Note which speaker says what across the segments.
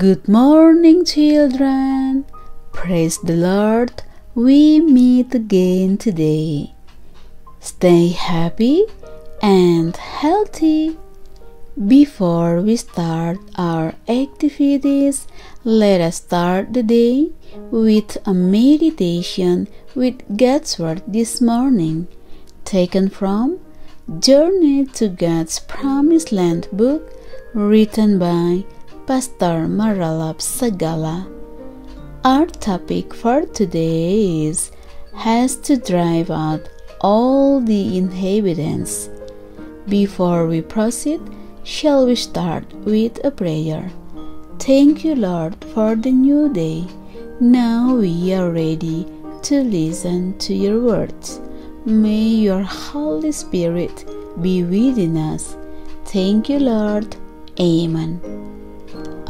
Speaker 1: Good morning, children. Praise the Lord. We meet again today. Stay happy and healthy. Before we start our activities, let us start the day with a meditation with God's Word this morning, taken from Journey to God's Promised Land book written by Pastor Maralap Sagala. Our topic for today is has to drive out all the inhabitants. Before we proceed, shall we start with a prayer? Thank you, Lord, for the new day. Now we are ready to listen to your words. May your Holy Spirit be within us. Thank you, Lord. Amen.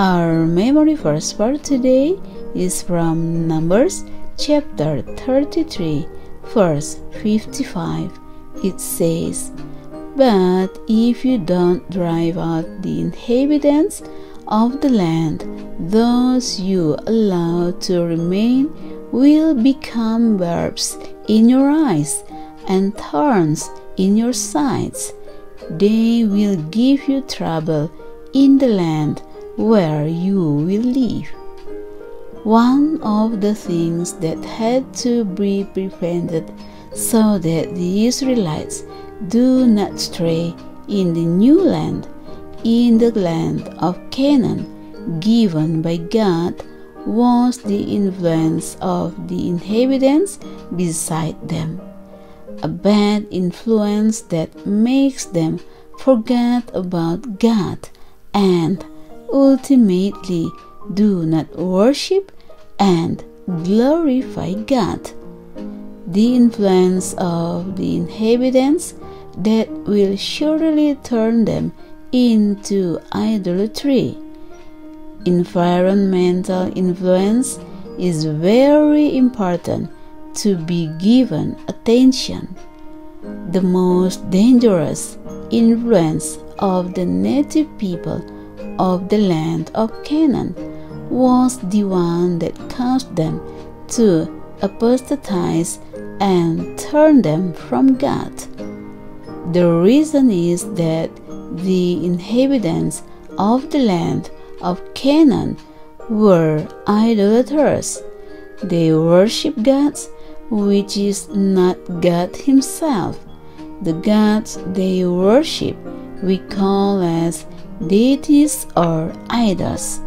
Speaker 1: Our memory verse for today is from Numbers chapter 33, verse 55. It says, But if you don't drive out the inhabitants of the land, those you allow to remain will become barbs in your eyes and thorns in your sides. They will give you trouble in the land where you will live. One of the things that had to be prevented so that the Israelites do not stray in the new land, in the land of Canaan, given by God, was the influence of the inhabitants beside them. A bad influence that makes them forget about God and ultimately do not worship and glorify God. The influence of the inhabitants that will surely turn them into idolatry. Environmental influence is very important to be given attention. The most dangerous influence of the native people of the land of Canaan was the one that caused them to apostatize and turn them from God. The reason is that the inhabitants of the land of Canaan were idolaters. They worship gods which is not God Himself. The gods they worship we call as deities or idols.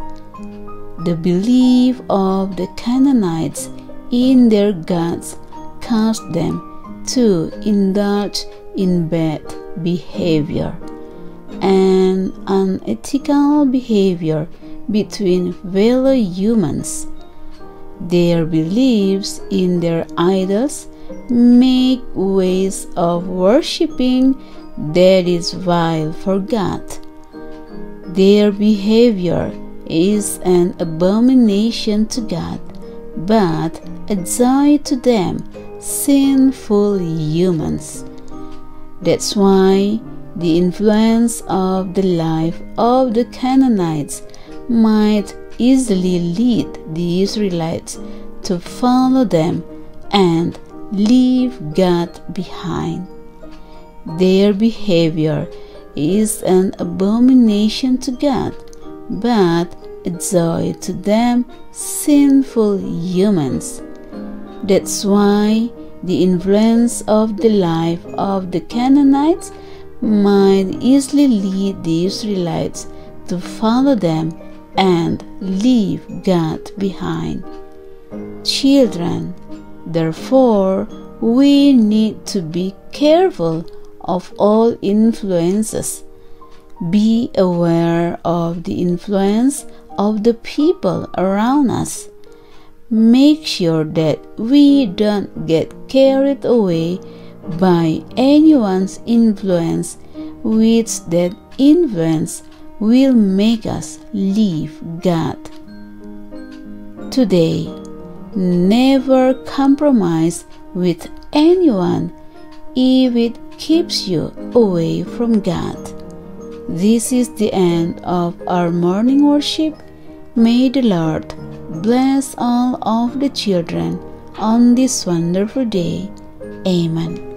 Speaker 1: The belief of the Canaanites in their gods caused them to indulge in bad behavior and unethical behavior between fellow humans. Their beliefs in their idols make ways of worshipping that is vile for God. Their behavior is an abomination to God, but a joy to them, sinful humans. That's why the influence of the life of the Canaanites might easily lead the Israelites to follow them and leave God behind. Their behavior is an abomination to God, but a joy to them sinful humans. That's why the influence of the life of the Canaanites might easily lead the Israelites to follow them and leave God behind. Children, therefore, we need to be careful of all influences. Be aware of the influence of the people around us. Make sure that we don't get carried away by anyone's influence, which that influence will make us leave God. Today, never compromise with anyone if it keeps you away from God. This is the end of our morning worship. May the Lord bless all of the children on this wonderful day. Amen.